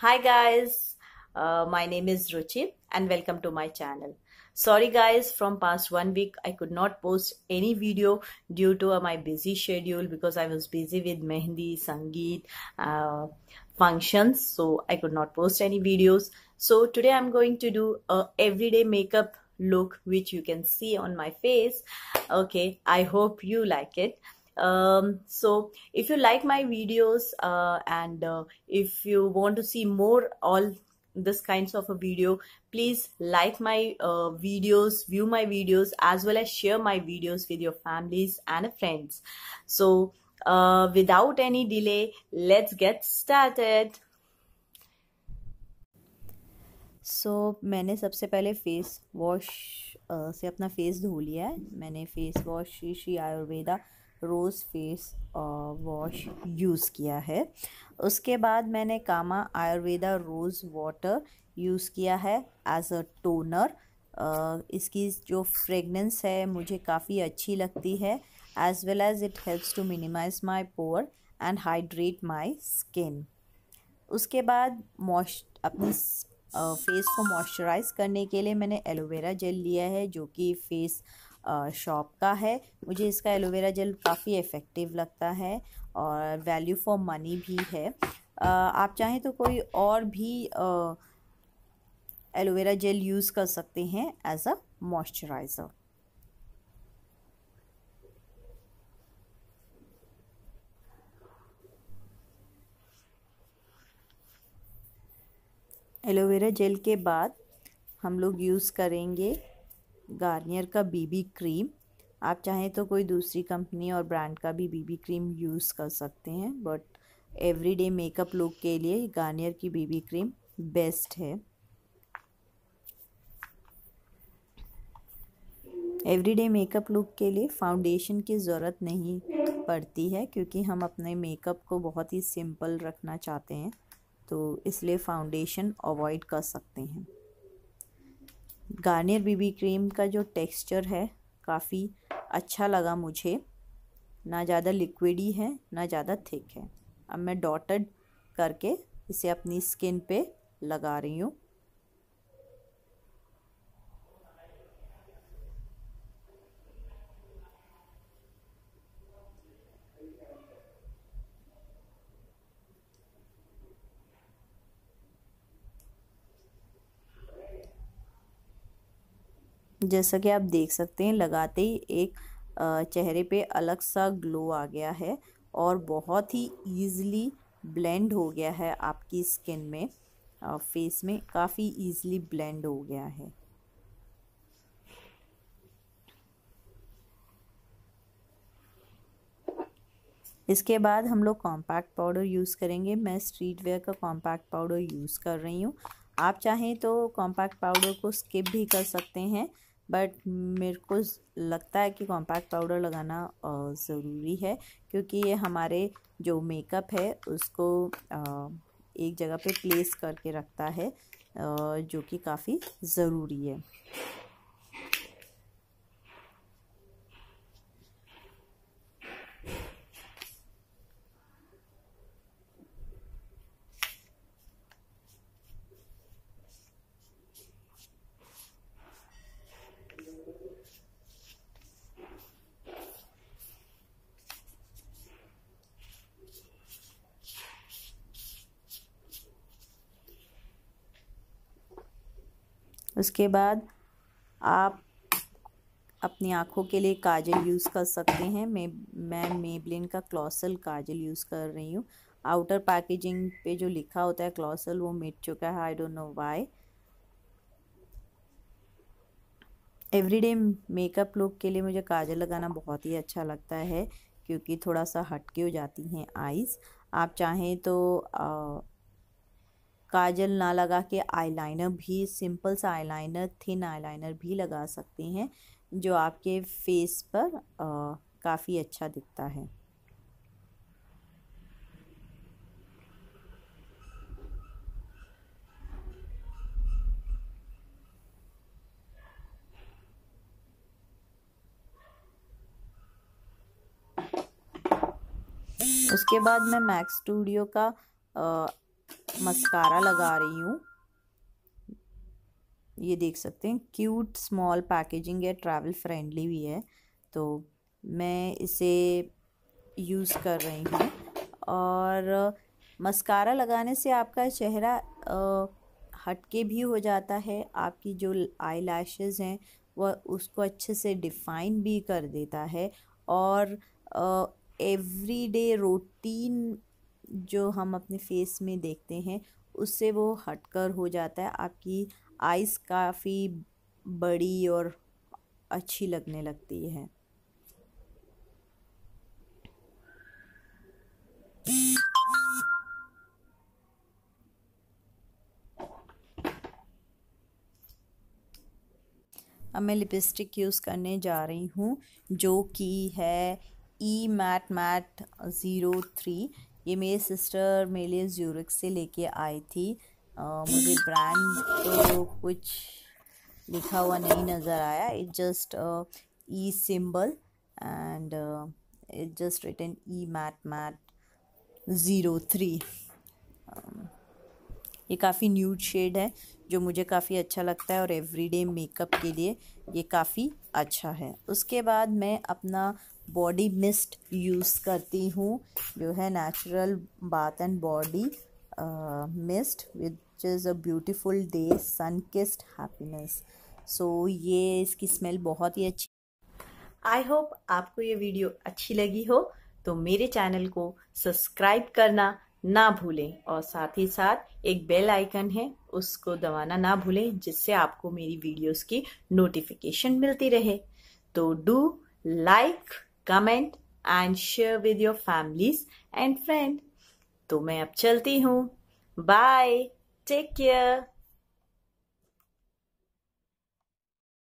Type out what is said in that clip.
Hi guys, uh, my name is Ruchi and welcome to my channel. Sorry guys, from past one week I could not post any video due to uh, my busy schedule because I was busy with Mehndi, Sangeet, uh, functions so I could not post any videos. So today I'm going to do a everyday makeup look which you can see on my face. Okay, I hope you like it um, so if you like my videos uh, and uh, if you want to see more all this kinds of a video please like my uh, videos view my videos as well as share my videos with your families and friends so uh, without any delay let's get started so so, मैंने सबसे पहले face wash से अपना face धो लिया है मैंने face wash Shri Shri Ayurveda rose face wash use किया है। उसके बाद मैंने Kama Ayurveda rose water use किया है एज अ टोनर इसकी जो फ्रेगनेंस है, मुझे काफ़ी अच्छी लगती है as well as it helps to minimize my pore and hydrate my skin उसके बाद मॉश अपनी फेस को मॉइस्चराइज करने के लिए मैंने एलोवेरा जेल लिया है, जो कि फेस शॉप का है। मुझे इसका एलोवेरा जेल काफ़ी इफ़ेक्टिव लगता है और वैल्यू फॉर मनी भी है। आप चाहें तो कोई और भी एलोवेरा जेल यूज़ कर सकते हैं as a moisturizer aloe vera gel के बाद हम लोग यूज़ करेंगे गार्नियर का बीबी क्रीम आप चाहें तो कोई दूसरी कंपनी और ब्रांड का भी बीबी क्रीम यूज़ कर सकते हैं बट एवरीडे मेकअप लुक के लिए गार्नियर की बीबी क्रीम बेस्ट है. एवरीडे मेकअप लुक के लिए फाउंडेशन की ज़रूरत नहीं पड़ती है, क्योंकि हम अपने मेकअप को बहुत ही सिंपल रखना चाहते हैं तो इसलिए फाउंडेशन अवॉइड कर सकते हैं। गार्नियर बीबी क्रीम का जो टेक्सचर है, काफ़ी अच्छा लगा मुझे। ना ज़्यादा लिक्विडी है, ना ज़्यादा थिक है। अब मैं डॉटेड करके इसे अपनी स्किन पे लगा रही हूँ। जैसा कि आप देख सकते हैं, लगाते ही एक चेहरे पे अलग सा ग्लो आ गया है और बहुत ही ईज़िली ब्लेंड हो गया है आपकी स्किन में फेस में, काफ़ी ईज़िली ब्लेंड हो गया है। इसके बाद हम लोग कॉम्पैक्ट पाउडर यूज़ करेंगे। मैं स्ट्रीट वेयर का कॉम्पैक्ट पाउडर यूज़ कर रही हूँ। आप चाहें तो कॉम्पैक्ट पाउडर को स्किप भी कर सकते हैं। बट मेरे को लगता है कि कॉम्पैक्ट पाउडर लगाना ज़रूरी है क्योंकि ये हमारे जो मेकअप है, उसको एक जगह पे प्लेस करके रखता है जो कि काफ़ी ज़रूरी है। उसके बाद आप अपनी आँखों के लिए काजल यूज़ कर सकते हैं। मैं मैं मेबलिन का क्लॉसल काजल यूज़ कर रही हूँ। आउटर पैकेजिंग पे जो लिखा होता है क्लॉसल वो मिट चुका है। I don't know why everyday makeup look के लिए मुझे काजल लगाना बहुत ही अच्छा लगता है क्योंकि थोड़ा सा हटके हो जाती हैं आइज़ आप चाहें तो आ, काजल ना लगा के आईलाइनर भी सिंपल सा आईलाइनर थिन आईलाइनर भी लगा सकते हैं, जो आपके फेस पर काफ़ी अच्छा दिखता है। उसके बाद मैं मैक्स स्टूडियो का मस्कारा लगा रही हूँ। ये देख सकते हैं क्यूट स्मॉल पैकेजिंग है ट्रैवल फ्रेंडली भी है। तो मैं इसे यूज़ कर रही हूँ। और मस्कारा लगाने से आपका चेहरा हटके भी हो जाता है। आपकी जो आई लैशेज़ हैं वह उसको अच्छे से डिफ़ाइन भी कर देता है। और एवरी डे रूटीन जो हम अपने फेस में देखते हैं, उससे वो हटकर हो जाता है, आपकी आइज़ काफ़ी बड़ी और अच्छी लगने लगती है। अब मैं लिपस्टिक यूज़ करने जा रही हूँ, जो कि है E matte matte zero three ये मेरी सिस्टर मेरे लिए ज्यूरिक से लेके आई थी। आ, मुझे ब्रांड तो कुछ लिखा हुआ नहीं नज़र आया। It just E symbol and it just written E matte matte zero three ये काफ़ी न्यूड शेड है जो मुझे काफ़ी अच्छा लगता है और एवरीडे मेकअप के लिए ये काफ़ी अच्छा है। उसके बाद मैं अपना बॉडी मिस्ट यूज़ करती हूँ, जो है natural bath and body mist which is a beautiful day sun kissed happiness so ये इसकी स्मेल बहुत ही अच्छी आई होप आपको ये वीडियो अच्छी लगी हो तो मेरे चैनल को सब्सक्राइब करना ना भूलें और साथ ही साथ एक बेल आइकन है, उसको दबाना ना भूलें, जिससे आपको मेरी वीडियोस की नोटिफिकेशन मिलती रहे। तो do like comment and share with your families and friend तो मैं अब चलती हूँ। Bye take care